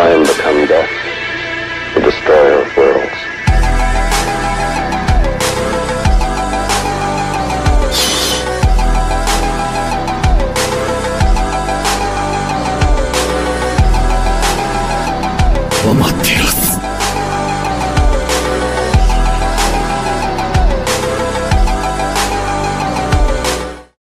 time become death.